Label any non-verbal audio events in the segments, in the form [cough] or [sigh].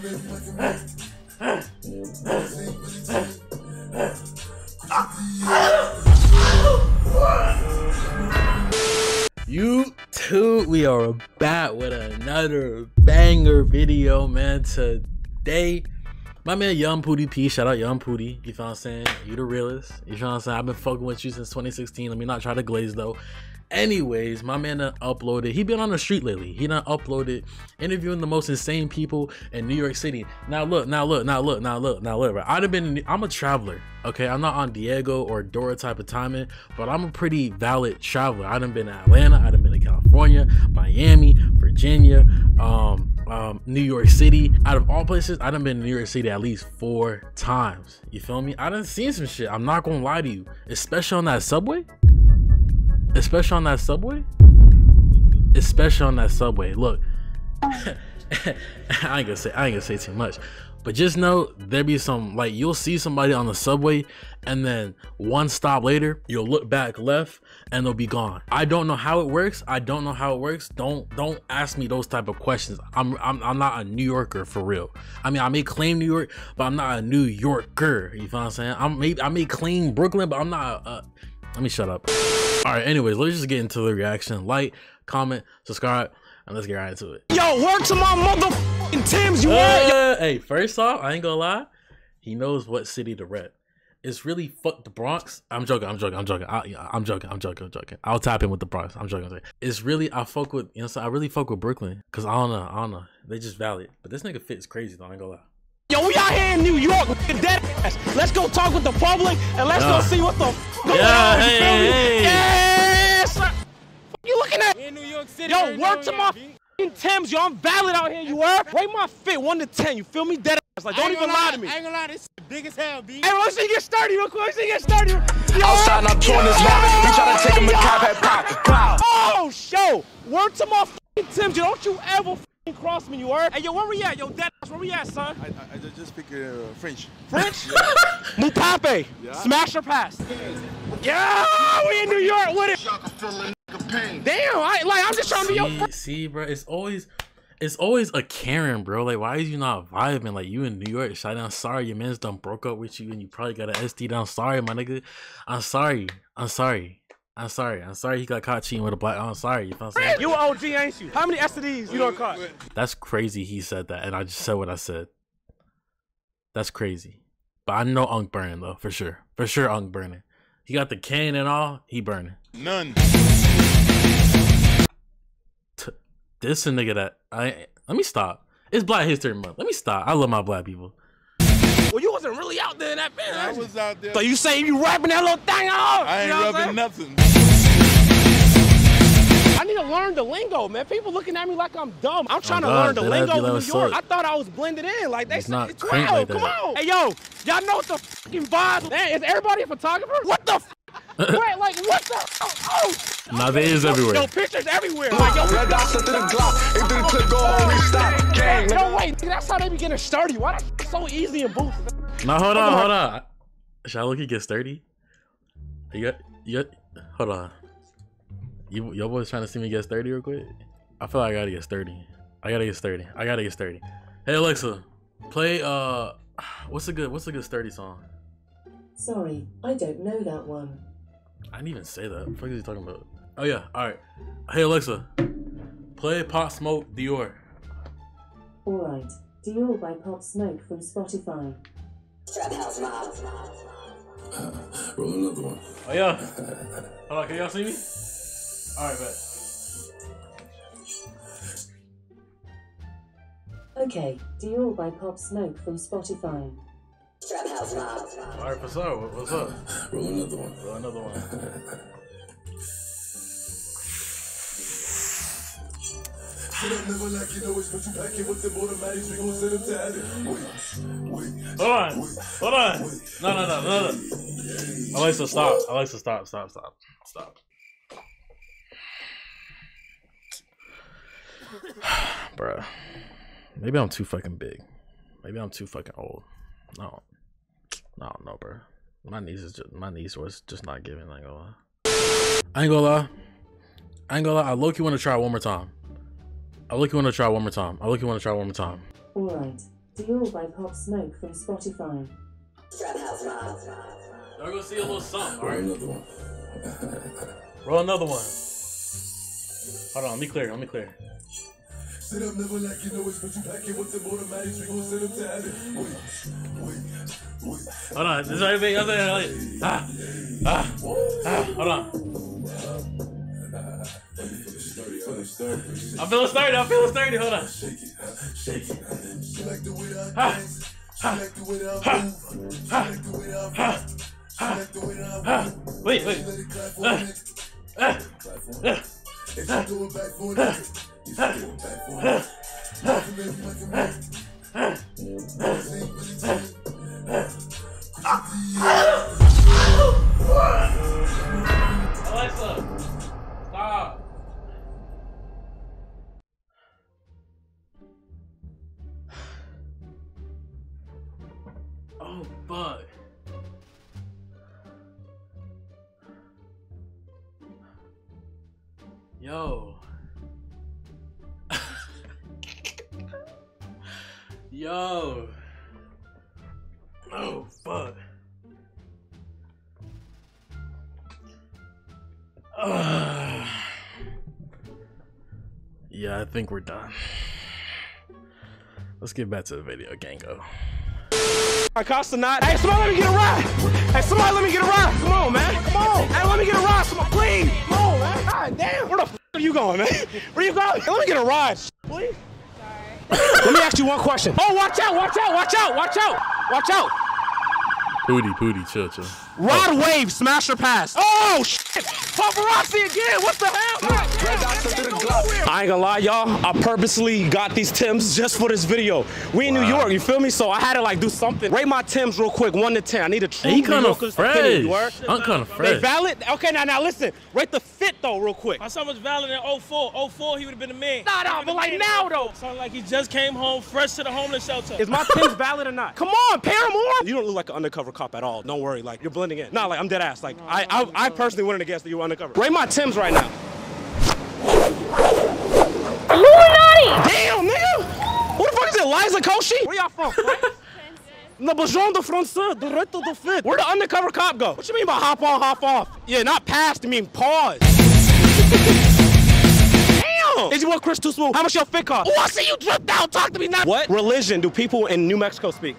You too, we are back with another banger video, man. Today, my man Young Poudii P, shout out Young Poudii, you feel what I'm saying? You the realest, you feel what I'm saying? I've been fucking with you since 2016. Let me not try to glaze though. Anyways, my man done uploaded. He been on the street lately. He done uploaded interviewing the most insane people in New York City. Now look, now look, now look, now look, now look. Right? I'd have been. I'm a traveler. Okay, I'm not on Diego or Dora type of timing, but I'm a pretty valid traveler. I done been to Atlanta. I done been to California, Miami, Virginia, um, um, New York City. Out of all places, I done been to New York City at least four times. You feel me? I done seen some shit. I'm not gonna lie to you, especially on that subway especially on that subway? Especially on that subway. Look [laughs] i ain't gonna say i ain't gonna say too much but just know there be some like you'll see somebody on the subway and then one stop later you'll look back left and they'll be gone. I don't know how it works. I don't know how it works. Don't don't ask me those type of questions. I'm i'm, I'm not a new yorker for real. I mean i may claim new york but i'm not a new yorker. You feel what i'm saying? I'm maybe i may claim brooklyn but i'm not a, a let me shut up. All right, anyways, let's just get into the reaction. Like, comment, subscribe, and let's get right into it. Yo, work to my motherfucking Tim's, you uh, Hey, first off, I ain't gonna lie. He knows what city to rep. It's really fuck the Bronx. I'm joking. I'm joking. I'm joking. I, am joking. I'm joking. I'm joking. I'll tap in with the Bronx. I'm joking. I'm joking. It's really I fuck with you know. So I really fuck with Brooklyn because I don't know. I don't know. They just valid. But this nigga fits crazy though. I ain't gonna lie. Yo, we out here in New York dead ass. Let's go talk with the public and let's yeah. go see what the yeah, on. Hey, hey, York City. Yo, work to my f***ing Tim's. Yo, I'm valid out here. You are. Rate my fit one to ten. You feel me? Dead ass. Like, don't even lie, to me. I ain't gonna lie. This big as hell, B. Hey, let's see get started real quick. Let's see get started. Yo, Outside, I'm torn this map. We try to take him to cap at pop. Oh, show. Work to my f***ing Tim's. You don't you ever Crossman, you are? Hey, yo, where we at? Yo, Dead where we at, son? I, I, I just speak uh, French. French? [laughs] Mbappé. Yeah. Smash or pass? Yeah, we in New York with it. Damn, I, like, I'm just trying to be your. See, bro, it's always... It's always a Karen, bro. Like, why is you not vibing? Like, you in New York, shut down. Sorry, your man's done broke up with you, and you probably got an SD down. Sorry, my nigga. I'm sorry. I'm sorry. I'm sorry. I'm sorry he got caught cheating with a black. I'm sorry. You know what You OG, ain't you? How many STDs you don't caught? That's crazy. He said that, and I just said what I said. That's crazy. But I know Unk burning though, for sure. For sure, Unk burning. He got the cane and all. He burning. None. T this a nigga that I. Let me stop. It's Black History Month. Let me stop. I love my black people. Well, you wasn't really out there in that band. I was out there. So you say you rapping that little thing off? I ain't you know rubbing nothing. I need to learn the lingo, man. People looking at me like I'm dumb. I'm trying oh, to learn the lingo in New York. I thought I was blended in. Like they said, it's 12. Like Come on. Hey, yo, y'all know what the fucking vibe? Man, is everybody a photographer? What the Wait, like what the? Oh, oh. Now there is everywhere. Yo, pictures everywhere. Like, yo, red dots into the Glock. Into the clip, go home, restart. Gang. No, wait, that's how they be getting sturdy. Why that so easy and boost? Now hold on, hold on. Shall I look at get sturdy? You got, you got, hold on. You, your boy's trying to see me get sturdy real quick. I feel like I gotta get sturdy. I gotta get sturdy. I gotta get sturdy. Hey Alexa, play uh, what's a good, what's a good sturdy song? Sorry, I don't know that one. I didn't even say that. What the fuck is he talking about? Oh yeah, alright. Hey Alexa, play Pop Smoke Dior. Alright, Dior by Pop Smoke from Spotify. [laughs] Roll another one. Oh yeah. Hold on, can y'all see me? Alright, bet. Okay, Dior by Pop Smoke from Spotify. Alright, what's up? What's up? [sighs] Roll another one. Roll another one. never like you know it's what you back with the automatics. We gonna send them to heaven. Wait, wait. Hold on, hold on. No, no, no, no, no. Alexa, stop. Alexa, stop, stop, stop, stop. [sighs] Bruh. Maybe I'm too fucking big. Maybe I'm too fucking old. No. No, no, bro. My niece is just my niece was just not giving. I ain't gonna lie. I ain't gonna lie. I ain't gonna lie. I look you want to try one more time. I look you want to try one more time. I look you want to try one more time. All right. Dior by Pop Smoke from Spotify. Y'all gonna see a little something, Roll alright? another one. Roll another one. Hold on, let me clear, let me clear. Sit up, never like you know it's what you pack it with the automatics. We gon' sit up to have it. Wait, wait, wait. Hold on, this is everything other than like, ah, ah, ah, hold on. I'm sturdy. I'm feeling sturdy, I'm feeling sturdy, hold on. Shake it, shake it. She like the way I dance. She like the way I move. She like the way I rock. She like the way I move. wait, wait. Clap for a minute. Clap for a minute. If you throw it back for a minute. If you throw back for a Yo. Oh, fuck. [sighs] yeah, I think we're done. Let's get back to the video, Gango. I cost a not. Hey, somebody let me get a ride. Hey, somebody let me get a ride. Come on, man. Come on. Hey, let me get a ride. Come on, please. Come on, man. God damn. Where the f are you going, man? Where you going? Let me get a ride, please. Let me ask you one question. Oh, watch out, watch out, watch out, watch out, watch out. Poudii, poudii, chill, chill. Rod wave, smash or pass. Oh, shit. Paparazzi again. What the hell? I ain't gonna lie, y'all. I purposely got these Tims just for this video. We in New York, you feel me? So I had to like do something. Rate my Tims real quick, one to ten. I need a true He kind of fresh. opinion. You heard? I'm kind of fresh. They fresh. valid? Okay, now now listen. Rate the fit though, real quick. My son was valid in 04. 04, he would have been a man. Nah, nah, but like now, though. 04. Sound like he just came home fresh to the homeless shelter. Is my Tim's valid or not? Come on, Paramore. You don't look like an undercover cop at all. Don't worry. Like you're blending in. Nah, like I'm dead ass. Like I, I, I personally wouldn't have guessed that you were undercover. Rate my Tim's right now. Damn, nigga. Who the fuck is it? Liza Koshy? Where y'all from? [laughs] Le Bajon de Français, the Reto de Fit. Where the undercover cop go? What you mean by hop on, hop off? Yeah, not past, I mean pause. Damn! Is you want Chris too smooth? How much your fit cost? Oh, I see you dripped out. Talk to me now. What religion do people in New Mexico speak?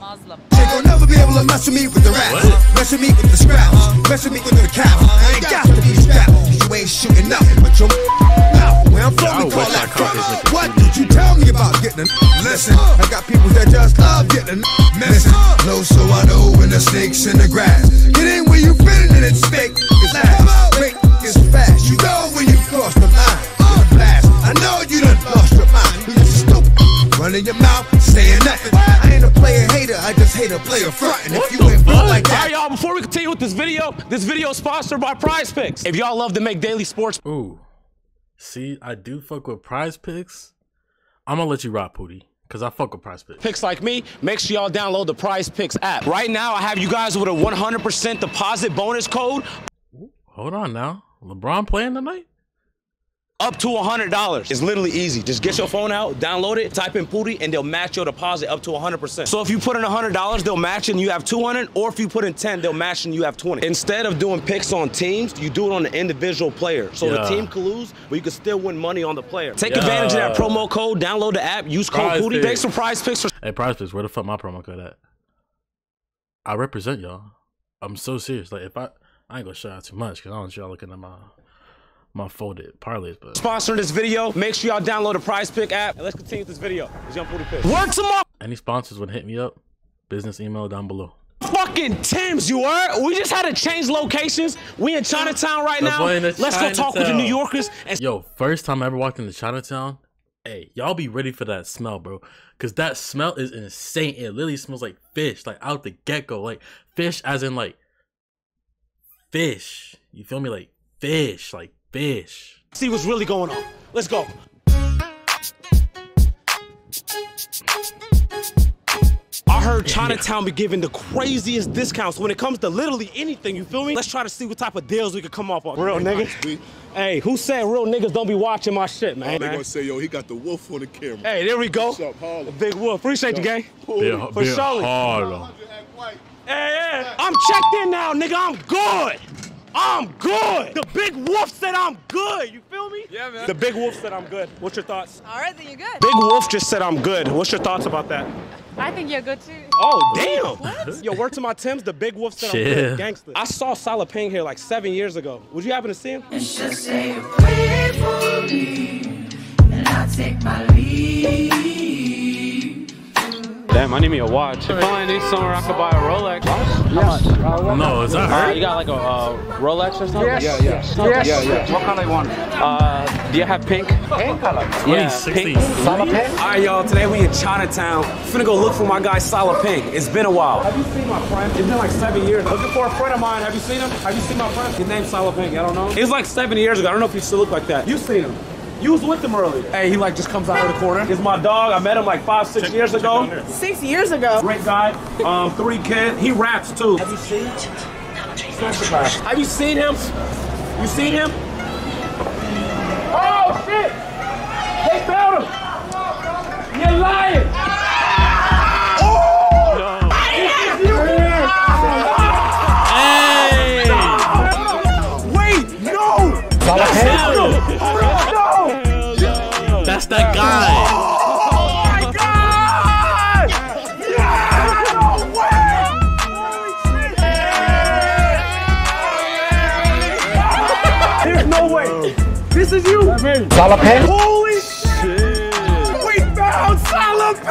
Muslim. They gon' never be able to mess with me with the rap. Mess with me with the scraps. Mess with me with the cow. I ain't got to be strapped. You ain't shooting nothing but your mouth. Where I'm from, we call that front. What did you tell me about getting a Listen, I got people that just love getting a missing. Low, so I know when the snake's in the grass. Get this video, this video is sponsored by Prize Picks. If y'all love to make daily sports Ooh. See, I do fuck with prize picks. I'm gonna let you rock, Poudii. Cause I fuck with prize picks. picks like me, make sure y'all download the Prize Picks app. Right now, I have you guys with a 100% deposit bonus code Hold on now. LeBron playing tonight? Up to $100. It's literally easy. Just get your phone out, download it, type in Poudii, and they'll match your deposit up to 100%. So if you put in $100, they'll match and you have 200, or if you put in 10, they'll match and you have 20. Instead of doing picks on teams, you do it on the individual player. So the team can lose, but you can still win money on the player. Take Yeah. advantage of that promo code, download the app, use code Prize Poudii. Picks. Thanks for Prize Picks for Hey, prize picks, where the fuck my promo code at? I represent y'all. I'm so serious. Like if I I ain't gonna shout out too much because I don't want y'all looking at my my folded parlays, but sponsoring this video. Make sure y'all download the Prize Pick app. And let's continue with this video. It's Young Poudii Pick. Word to my any sponsors would hit me up. Business email down below. fucking Tim's, you heard? We just had to change locations. We in Chinatown right The now. boy in the Let's go talk with the New Yorkers and Yo, first time I ever walked into Chinatown. Hey, y'all be ready for that smell, bro. Cause that smell is insane. It literally smells like fish, like out the get go, like fish, as in like fish. You feel me? Like fish, like fish. see what's really going on. Let's go. I heard Chinatown be giving the craziest discounts when it comes to literally anything. You feel me? Let's try to see what type of deals we could come off on. Real nigga. Hey, who said real niggas don't be watching my shit, man? They gonna say, yo, he got the wolf on the camera. Hey, there we go. What's up, Harlem? Big Wolf. Appreciate you, gang. Big, For big sure. Harlem. Hey, hey, I'm checked in now, nigga. I'm good. I'm good. The big wolf said I'm good. You feel me? Yeah, man. The big wolf said I'm good. What's your thoughts? All right, then you're good. Big wolf just said I'm good. What's your thoughts about that? I think you're good too. Oh, damn. [laughs] Yo, word to my Tims, the big wolf said I'm good. Gangster. I saw Salah Ping here like seven years ago. Would you happen to see him? Damn, I need me a watch. If I need somewhere I could buy a Rolex. No, is that Uh, you got like a uh, Rolex or something? Yeah, yeah. Yes. Yeah, yeah. What color you want? Uh, do you have pink? Pink color. Yeah, 2060. pink. Salah pink? All right, y'all. Today we in Chinatown. Finna go look for my guy Salah Ping. It's been a while. Have you seen my friend? It's been like seven years. Looking for a friend of mine. Have you seen him? Have you seen my friend? His name's Salah Ping. I don't know. It was like seven years ago. I don't know if he still look like that. You seen him? You was with him earlier. Hey, he like just comes out of the corner. It's my dog. I met him like five, six years ago. Six years ago. Great guy. Um, three kids. He raps too. Have you seen? Have you seen him? You seen him? Oh shit! You. Holy shit! We found Salah Oh,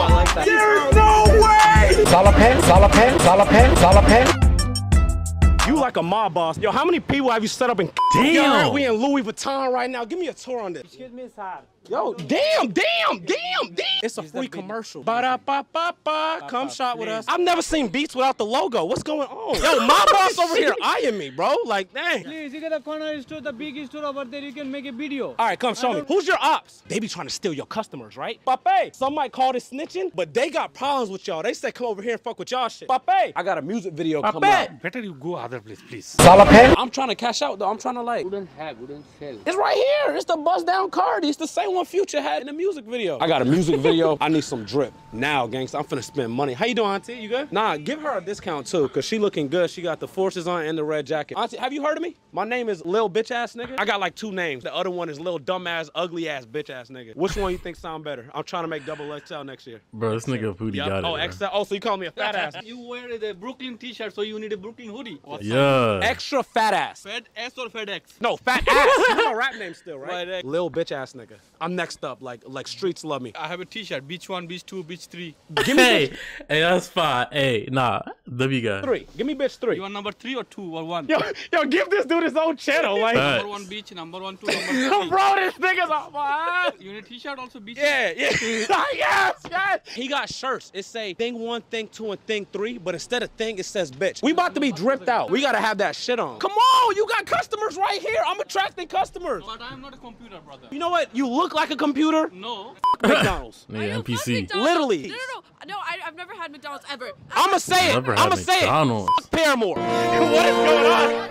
I like that. There's no way! Salah pink? Salah pink? Salah pink? Salah pink? You like a mob boss. Yo, how many people have you set up in Damn. Yo, we in Louis Vuitton right now. Give me a tour on this. Excuse me, sir. Yo, damn, damn, damn, damn. It's a free commercial. Ba-da-ba-ba-ba. Come shot with us. I've never seen Beats without the logo. What's going on? Yo, my [laughs] boss over here eyeing me, bro. Like, dang. Please, you get the corner store, the big store over there. You can make a video. All right, come show me. Who's your ops? They be trying to steal your customers, right? Pape, some might call this snitching, but they got problems with y'all. They said come over here and fuck with y'all shit. Pape, I got a music video coming out. Better you go other place, please. Salah pink? I'm trying to cash out though. I'm trying to like. Wouldn't have, wouldn't sell. It's right here. It's the bust down card. It's the same one Future had in the music video. I got a music video. I need some drip now, gangsta. I'm finna spend money. How you doing, Auntie? You good? Nah, give her a discount too, cause she looking good. She got the forces on and the red jacket. Auntie, have you heard of me? My name is Lil Bitch Ass Nigga. I got like two names. The other one is Lil Dumbass Ugly Ass Bitch Ass Nigga. Which one you think sound better? I'm trying to make double XL next year. Bro, this nigga Poudii Yup. got it. Oh, bro. XL. Oh, so you call me a fat [laughs] ass? You wear the Brooklyn t-shirt, so you need a Brooklyn hoodie. What's Yeah. Extra fat ass. Fed S or FedEx? No, fat ass. [laughs] you know my rap name still, right? Right. Lil bitch ass nigga. I'm next up, like like streets love me. I have a t-shirt. Beach one, beach two, beach three. Give me Hey, bitch hey, that's fine. Hey, nah, W guy. three. Give me bitch three. You want number three or two or one? Yo, yo, give this dude his own channel, like. Facts. Number one beach, number one two, number [laughs] three. Bro, this nigga's on my ass. You need a t-shirt also beach? Yeah, yeah. [laughs] yes, yes. He got shirts. It say thing one, thing two, and thing three, but instead of thing, it says bitch. We about to be dripped out. We gotta have that shit on. Come on, you got customers right here. I'm attracting customers. But I am not a computer, brother. You know what? You look like a computer. No. [coughs] McDonald's. Nigga, NPC. Literally. No, no, no. No, I, I've never had McDonald's ever. I'ma say it. I'ma say it. McDonald's. Fuck Paramore. [laughs] what is going on?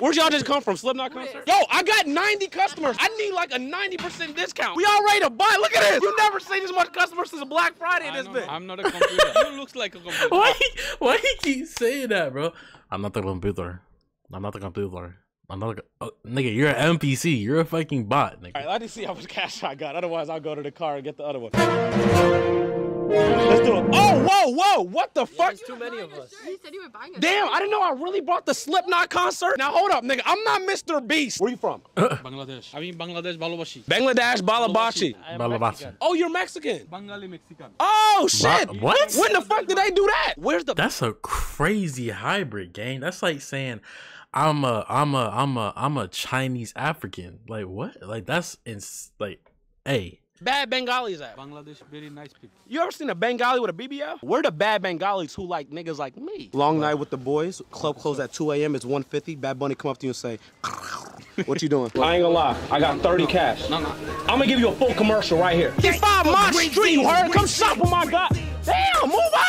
Where'd y'all just come from? Slipknot concert? Yo, I got 90 customers. I need like a 90% discount. We all ready to buy. Look at this. You never seen this much customers since Black Friday in I this know, bitch. I'm not a computer. [laughs] you looks like a computer. Why? he- Why he keep saying that, bro? I'm not the computer. I'm not the computer. I'm not. The, oh, nigga, you're an NPC. You're a fucking bot, nigga. All right, let me see how much cash I got. Otherwise, I'll go to the car and get the other one. Let's do it. Oh, whoa, whoa. What the fuck? too many of us. He said you were buying a Damn, I didn't know I really bought the Slipknot concert. Now, hold up, nigga. I'm not Mr. Beast. Where you from? [clears throat] Bangladesh. I mean Bangladesh, Balabashi. Bangladesh, Balabashi. Balabashi. Oh, you're Mexican. Bengali Mexican. Oh, shit. Ba- what? When the fuck did they do that? Where's the That's a crazy hybrid gang. That's like saying I'm a I'm a I'm a I'm a Chinese African. Like what? Like that's ins like hey, bad Bengalis at? Bangladesh, very nice people. You ever seen a Bengali with a BBL? We're the bad Bengalis who like niggas like me. Long night with the boys. Club closed at 2 a.m. It's 150. Bad Bunny come up to you and say, [laughs] "What you doing?" I ain't gonna lie. I got 30 cash. No, no. I'm gonna give you a full commercial right here. Get five my street, you heard? Come shop with my guy. Damn, move out.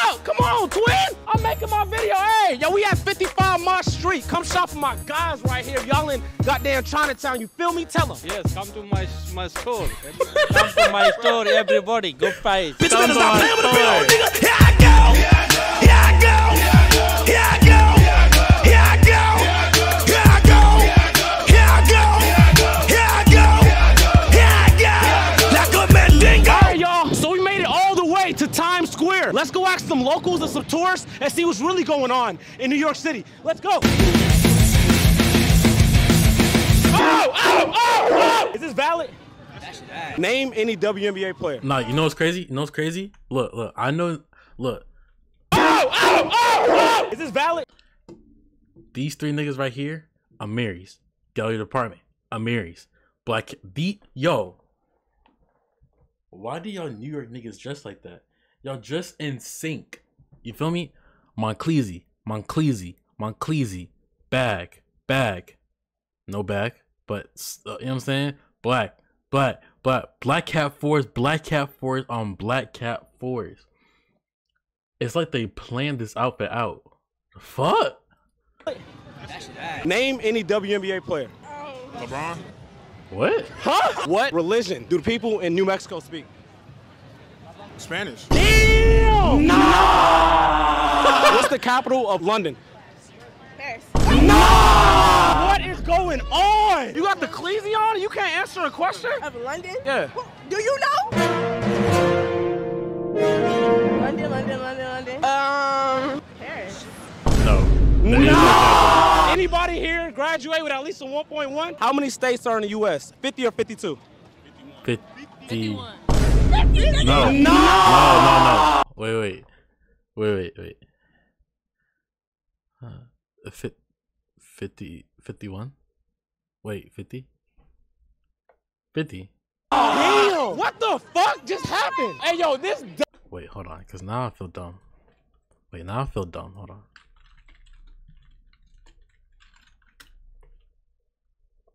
Oh, On, twin. I'm making my video. Hey, yo, we at 55 Marsh Street. Come shop for my guys right here. Y'all in goddamn Chinatown. You feel me? Tell them. Yes, come to my my store. [laughs] come to my store, everybody. Go buy. Bitch, come better stop playing with the nigga. Let's go ask some locals and some tourists and see what's really going on in New York City. Let's go. Oh, oh, oh, oh! oh. Is this valid? Name any WNBA player. Nah, you know what's crazy? You know what's crazy? Look, look, I know. Look, Oh, oh, oh, oh! Is this valid? these three niggas right here, Amiris, Gallery Department, Amiris, Black Beat, yo. Why do y'all New York niggas dress like that? Y'all just in sync. You feel me? Moncleasy, Moncleasy, Moncleasy, bag, bag, no bag, but uh, you know what I'm saying? Black, black, black, black cat fours, black cat fours on black cat fours. It's like they planned this outfit out. Fuck. Name any WNBA player. LeBron. What? Huh? What religion do the people in New Mexico speak? Spanish. Damn! No! [laughs] What's the capital of London? Paris. No! What is going on? You got the Cleasy on? You can't answer a question? Of London? Yeah. Do you know? London, London, London, London. Um, Paris. No. No No! Anybody here graduate with at least a 1.1? How many states are in the U.S.? 50 or 52? 50. No. No! No, no, no. Wait, wait. Wait, wait, wait. Uh, a fit, 50, 51? Wait, 50? 50? Damn! What the fuck just happened? Hey, yo, this. d- Wait, hold on, because now I feel dumb. Wait, now I feel dumb. Hold on.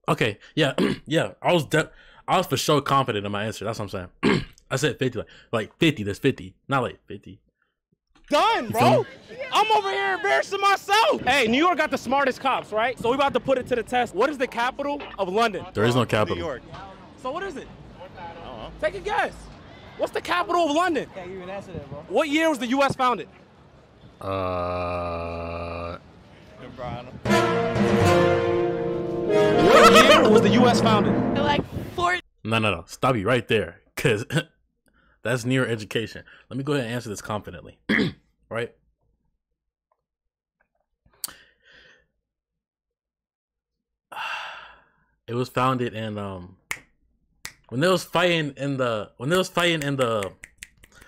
Okay, yeah, [clears throat] yeah. I was de- I was for sure confident in my answer. That's what I'm saying. [clears throat] I said 50, like, like 50. That's 50, not like 50. Done, bro. I'm over here embarrassing myself. Hey, New York got the smartest cops, right? So we about to put it to the test. What is the capital of London? There is no capital. New York. So what is it? Take a guess. What's the capital of London? Can't give you an answer there, bro. What year was the U.S. founded? Uh, What year was the U.S. founded? Like four. no, no, no. Stop you right there, because [laughs] that's near education. Let me go ahead and answer this confidently. [clears throat] right? [sighs] It was founded in um when they was fighting in the when they was fighting in the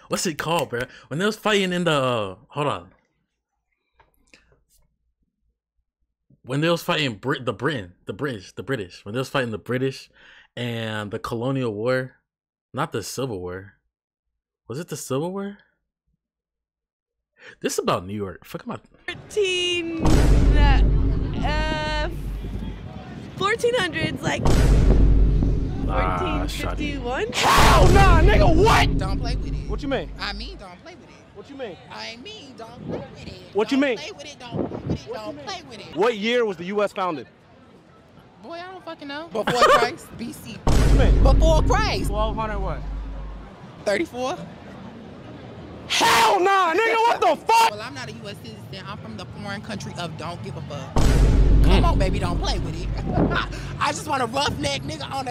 what's it called, bro? When they was fighting in the uh, hold on. When they was fighting Brit the Britain, the British, the British, when they was fighting the British and the colonial war, not the Civil War. Was it the Civil War? This is about New York. Fuck my 14. Uh, 1400s, like Ah, 1451. Hell nah, nigga, what? Don't play with it. What you mean? I mean, don't play with it. What you mean? I mean, don't play with it. What you Don't mean? Play with it. Don't play with it. Don't play with it. What year was the U.S. founded? Boy, I don't fucking know. Before [laughs] Christ, BC. What you mean? Before Christ. 1200 what? 34. Hell nah, nigga, what the fuck? Well, I'm not a U.S. citizen. I'm from the foreign country of don't give a fuck. Mm. Come on, baby, don't play with it. [laughs] I just want a roughneck nigga on.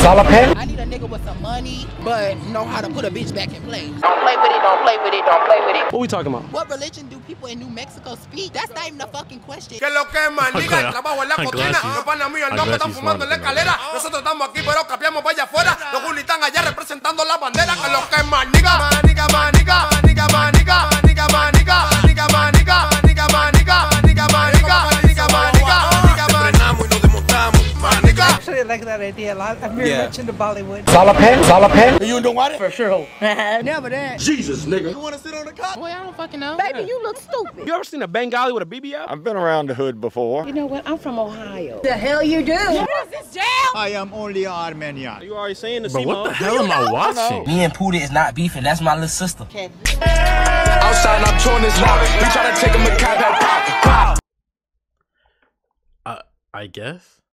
Solopin? I need a nigga with some money, but know how to put a bitch back in place. Don't play with it. Don't play with it. Don't play with it. What we talking about? What religion do people in New Mexico speak? That's not even a fucking question. Que lo que es, maniga, [laughs] el trabajo en la cocina. Los panas míos, loco glad están fumando en la escalera. Nosotros estamos aquí, pero para allá afuera. Los Juli están allá representando la bandera. Que lo que es, nigga, my nigga. Actually, I like that idea a lot. I'm very yeah. much into Bollywood. Salapen, Salapen. You don't want it? For sure. [laughs] Never that. Jesus, nigga. You want to sit on the cop? Boy, I don't fucking know. Baby, you look stupid. You ever seen a Bengali with a BBL? I've been around the hood before. You know what? I'm from Ohio. The hell you do? What is this jail? I am only Armenian. You already saying the But what the hell am I watching? Me and Poudii is not beefing. That's my little sister. Outside, I'm torn this now. We try to take him a cop at pop. I uh, I guess.